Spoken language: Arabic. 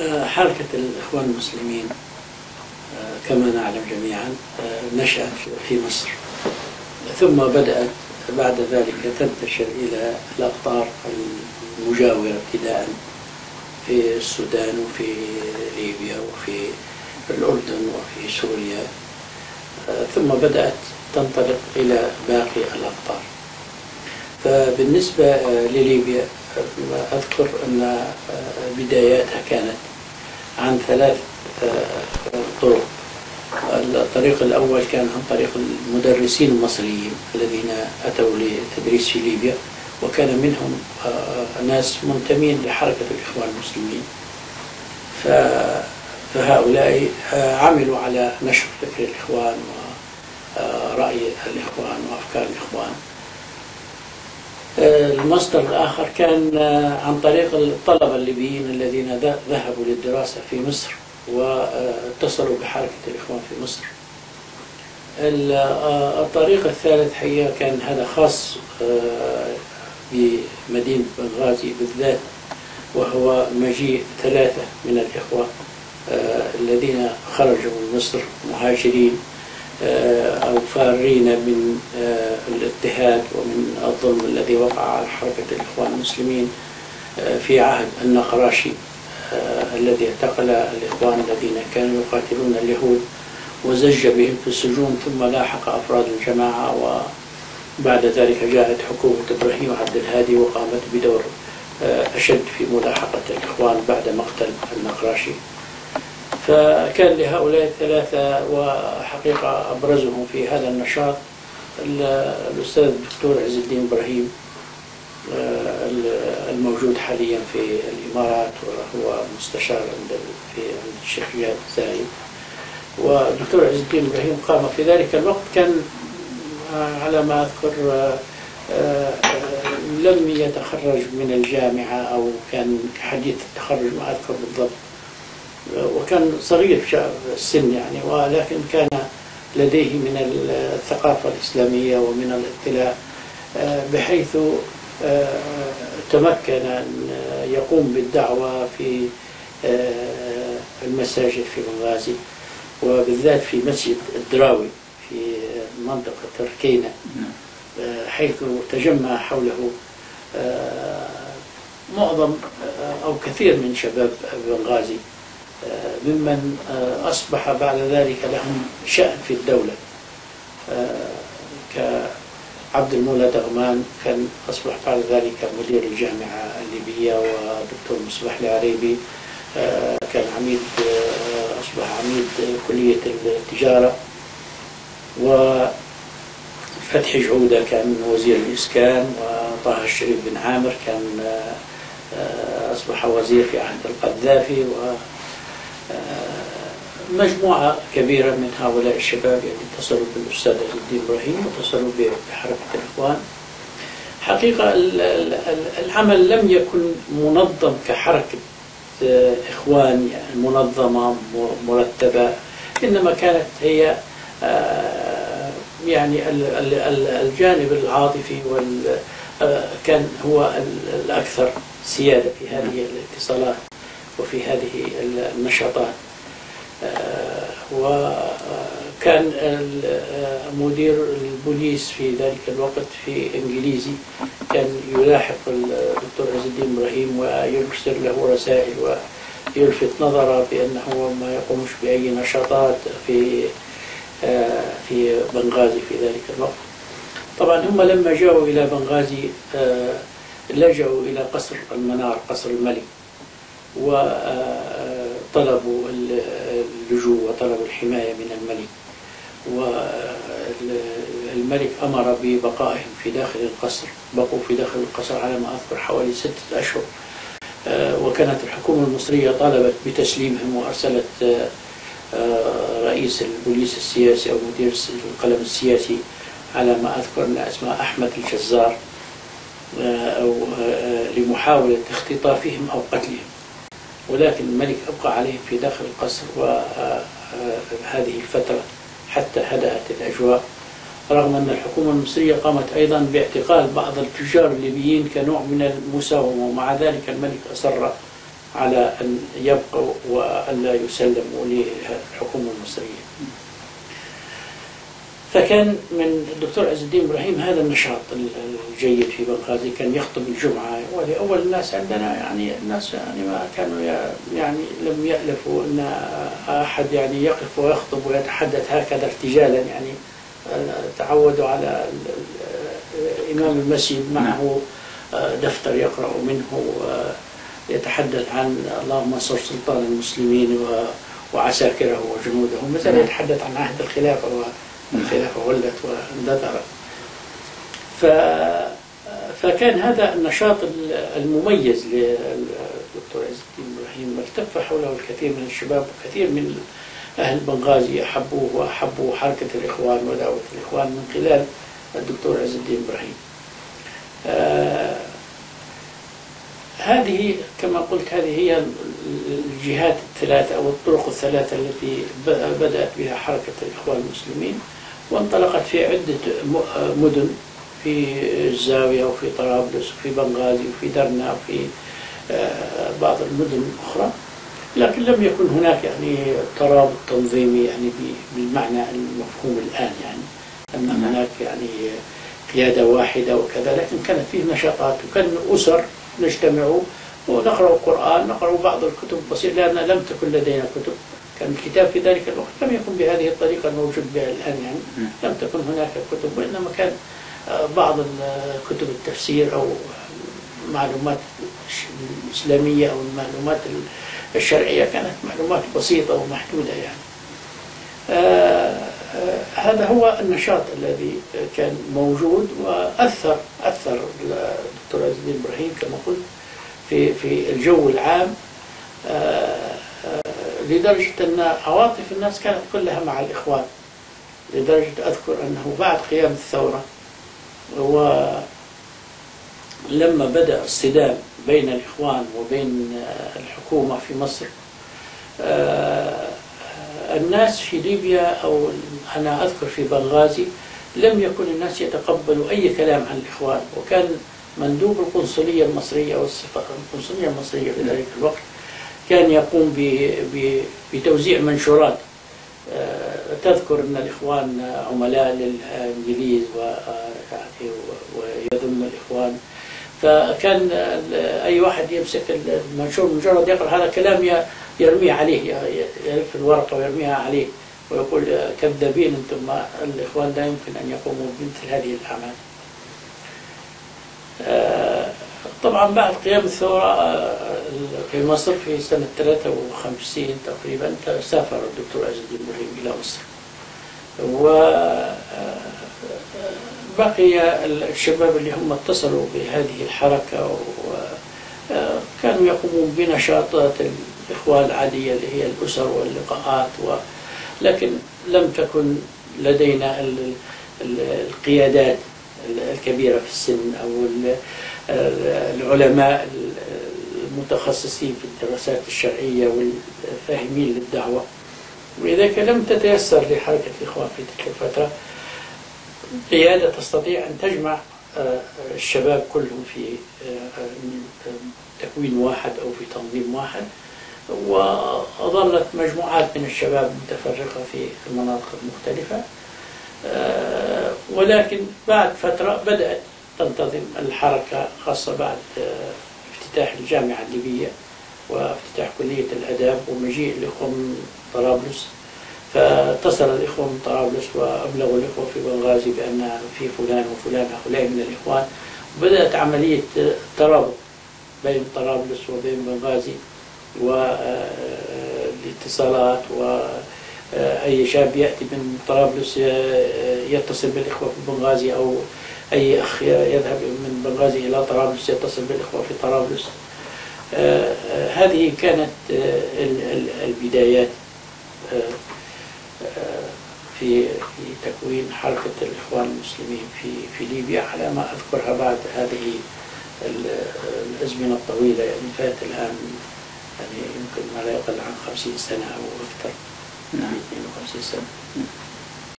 آه، حركة الإخوان المسلمين آه، كما نعلم جميعا آه، نشأت في مصر. ثم بدأت بعد ذلك تنتشر إلى الأقطار المجاورة ابتداء في السودان وفي ليبيا وفي الأردن وفي سوريا. ثم بدأت تنطلق إلى باقي الأقطار. فبالنسبة لليبيا أذكر أن بداياتها كانت عن ثلاث طرق. الطريق الأول كان عن طريق المدرسين المصريين الذين أتوا للتدريس في ليبيا وكان منهم ناس منتمين لحركة الإخوان المسلمين. فهؤلاء عملوا على نشر فكر الإخوان ورأي الإخوان وأفكار الإخوان. المصدر الآخر كان عن طريق الطلبة الليبيين الذين ذهبوا للدراسة في مصر واتصلوا بحركة الإخوان في مصر. الطريق الثالث حقيقة كان هذا خاص بمدينة بنغازي بالذات وهو مجيء ثلاثة من الإخوة الذين خرجوا من مصر مهاجرين آه، أو فارين من آه، الاضطهاد ومن الظلم الذي وقع على حركة الإخوان المسلمين آه، في عهد النقراشي الذي اعتقل الإخوان الذين كانوا يقاتلون اليهود وزج بهم في السجون ثم لاحق أفراد الجماعة وبعد ذلك جاءت حكومة إبراهيم عبد الهادي وقامت بدور أشد في ملاحقة الإخوان بعد مقتل النقراشي. فكان لهؤلاء الثلاثة وحقيقة أبرزهم في هذا النشاط الأستاذ الدكتور عز الدين إبراهيم آه، الموجود حاليا في الإمارات وهو مستشار عند في عند الشيخ جاد زايد والدكتور عز الدين إبراهيم قام في ذلك الوقت كان آه، على ما أذكر آه، لم يتخرج من الجامعة أو كان حديث التخرج ما أذكر بالضبط. وكان صغير في السن يعني ولكن كان لديه من الثقافة الإسلامية ومن الاطلاع آه، بحيث آه، تمكن أن يقوم بالدعوة في آه، المساجد في بنغازي وبالذات في مسجد الدراوي في منطقة تركينا حيث تجمع حوله معظم أو كثير من شباب بنغازي ممن أصبح بعد ذلك لهم شأن في الدولة. كعبد المولى دغمان كان أصبح بعد ذلك مدير الجامعة الليبية ودكتور مصباح العريبي كان عميد أصبح عميد كلية التجارة وفتحي جعودة كان وزير الإسكان وطه الشريف بن عامر كان أصبح وزير في عهد القذافي و مجموعة كبيرة من هؤلاء الشباب يعني اتصلوا بالأستاذ عز الدين إبراهيم واتصلوا بحركة الإخوان. حقيقة العمل لم يكن منظم كحركة آه، إخوان يعني منظمة مرتبة إنما كانت هي آه، يعني الجانب العاطفي آه، كان هو الأكثر سيادة في هذه الاتصالات. وفي هذه النشاطات آه، وكان مدير البوليس في ذلك الوقت في إنجليزي كان يلاحق الدكتور عز الدين إبراهيم ويرسل له رسائل ويلفت نظره بأنه ما يقومش بأي نشاطات في آه، في بنغازي في ذلك الوقت. طبعا هم لما جاءوا إلى بنغازي آه، لجأوا إلى قصر المنار قصر الملك وطلبوا اللجوء وطلبوا الحماية من الملك. والملك أمر ببقائهم في داخل القصر بقوا في داخل القصر على ما أذكر حوالي ستة أشهر. وكانت الحكومة المصرية طالبت بتسليمهم وأرسلت رئيس البوليس السياسي أو مدير القلم السياسي على ما أذكر أن اسمه أحمد الجزار أو لمحاولة اختطافهم أو قتلهم. ولكن الملك أبقى عليهم في داخل القصر وهذه الفترة حتى هدأت الأجواء. رغم أن الحكومة المصرية قامت أيضا باعتقال بعض التجار الليبيين كنوع من المساومة ومع ذلك الملك أصر على أن يبقوا وأن لا يسلموا للحكومة المصرية. فكان من الدكتور عز الدين إبراهيم هذا النشاط الجيد في بنغازي كان يخطب الجمعة. ولأول الناس عندنا يعني الناس يعني ما كانوا يعني لم يألفوا أن أحد يعني يقف ويخطب ويتحدث هكذا ارتجالا يعني. تعودوا على امام المسجد معه دفتر يقرأ منه يتحدث عن اللهم انصر سلطان المسلمين وعساكره وجنوده. مثلا نعم. يتحدث عن عهد الخلافة الخلافة ولت واندثرت ف فكان هذا النشاط المميز للدكتور عز الدين إبراهيم التف حوله الكثير من الشباب وكثير من أهل بنغازي أحبوه وأحبوا حركة الإخوان ودعوة الإخوان من خلال الدكتور عز الدين إبراهيم. آه هذه كما قلت هذه هي الجهات الثلاثة أو الطرق الثلاثة التي بدأت بها حركة الإخوان المسلمين وانطلقت في عدة مدن في الزاوية وفي طرابلس وفي بنغازي وفي درنا وفي آه، بعض المدن الأخرى. لكن لم يكن هناك يعني ترابط تنظيمي يعني بالمعنى المفهوم الآن يعني. أن نعم. هناك يعني قيادة واحدة وكذا. لكن كانت فيه نشاطات وكان أسر نجتمع ونقرأ القرآن نقرأ بعض الكتب البسيطة لأن لم تكن لدينا كتب. كان الكتاب في ذلك الوقت لم يكن بهذه الطريقة الموجود بها الآن يعني. لم تكن هناك كتب وإنما كان آه، بعض كتب التفسير أو معلومات الإسلامية أو المعلومات الشرعية كانت معلومات بسيطة ومحدودة يعني. آه، آه، هذا هو النشاط الذي كان موجود وأثر أثر الدكتور عز الدين إبراهيم كما قلت في في الجو العام. لدرجة أن عواطف الناس كانت كلها مع الإخوان لدرجة أذكر أنه بعد قيام الثورة ولما بدأ الصدام بين الإخوان وبين الحكومة في مصر آه، الناس في ليبيا أو أنا أذكر في بنغازي لم يكن الناس يتقبلوا أي كلام عن الإخوان وكان مندوب القنصلية المصرية أو القنصلية المصرية في ذلك الوقت كان يقوم بتوزيع منشورات آه، تذكر أن الإخوان عملاء للإنجليز يعني ويذم الإخوان فكان أي واحد يمسك المنشور مجرد يقرأ هذا كلام يرميه عليه يلف الورقة ويرميها عليه ويقول كذابين أنتم الإخوان لا يمكن أن يقوموا بمثل هذه الأعمال. آه، طبعا بعد قيام الثورة آه، في مصر في سنة 53 تقريبا سافر الدكتور عز الدين إبراهيم إلى مصر. وبقي آه، الشباب اللي هم اتصلوا بهذه الحركة وكانوا يقومون بنشاطات الإخوان العادية اللي هي الأسر واللقاءات و لكن لم تكن لدينا القيادات الكبيرة في السن أو العلماء المتخصصين في الدراسات الشرعية والفاهمين للدعوة. ولذلك لم تتيسر لحركة الإخوان في تلك الفترة قيادة تستطيع أن تجمع آه، الشباب كلهم في آه، تكوين واحد أو في تنظيم واحد. وظلت مجموعات من الشباب متفرقة في المناطق المختلفة آه، ولكن بعد فترة بدأت تنتظم الحركة خاصة بعد آه، افتتاح الجامعة الليبية وافتتاح كلية الأداب ومجيء الإخوة من طرابلس. فاتصل الإخوة من طرابلس وأبلغوا الإخوة في بنغازي بأن في فلان وفلان هؤلاء من الإخوان. وبدأت عملية ترابط بين طرابلس وبين بنغازي والاتصالات وأي شاب يأتي من طرابلس يتصل بالإخوة في بنغازي أو أي أخ يذهب من بنغازي إلى طرابلس يتصل بالإخوة في طرابلس. آه، آه، هذه كانت آه، البدايات في في تكوين حركة الإخوان المسلمين في في ليبيا على ما أذكرها بعد هذه الأزمنة الطويلة يعني فات الآن يعني يمكن ما لا يقل عن 50 سنة أو أكثر. نعم. 52 سنة.